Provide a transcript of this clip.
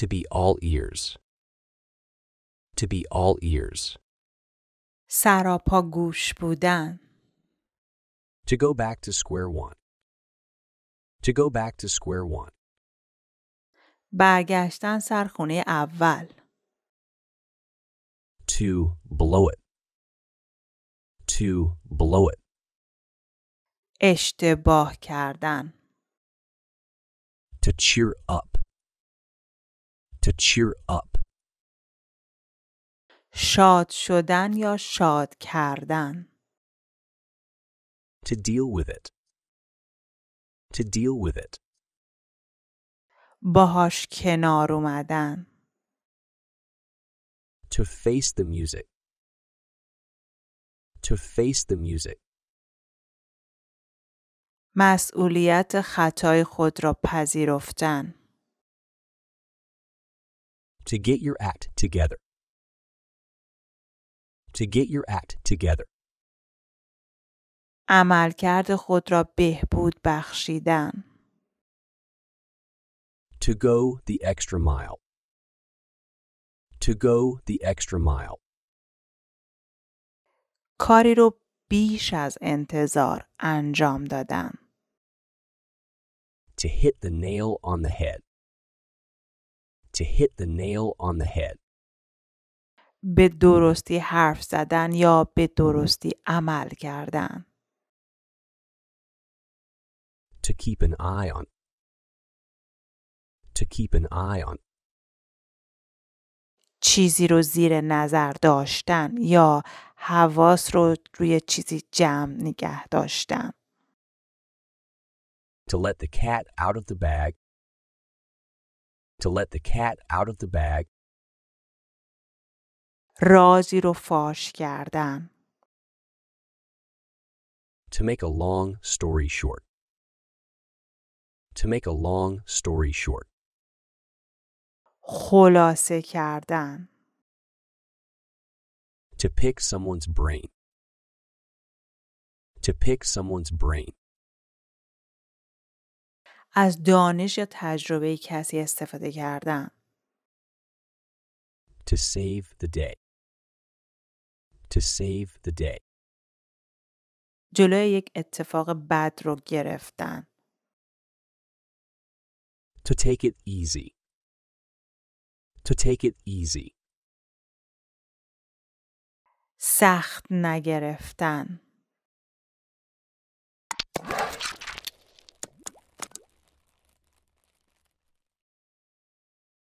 To be all ears. To be all ears. سراپا گوش بودن To go back to square one. To go back to square one. برگشتن سرخونه اول To blow it. To blow it. اشتباه کردن To cheer up. To cheer up. شاد شدن یا شاد کردن To deal with it. To deal with it. باهاش کنار اومدن To face the music. To face the music. مسئولیت خطای خود را پذیرفتن To get your act together. To get your act together. عملکرد خود را بهبود بخشیدن To go the extra mile. To go the extra mile. کاری رو بیش از انتظار انجام دادن To hit the nail on the head. To hit the nail on the head. به درستی حرف زدن یا به درستی عمل کردن To keep an eye on. To keep an eye on. چیزی رو زیر نظر داشتن یا حواس رو روی چیزی جمع نگه داشتن To let the cat out of the bag. To let the cat out of the bag. رازی رو فاش کردن To make a long story short. To make a long story short. خلاصه کردن To pick someone's brain. To pick someone's brain. از دانش یا تجربه کسی استفاده کردن To save the day. To save the day. جلوی یک اتفاق بد رو گرفتن To take it easy. To take it easy. سخت نگرفتن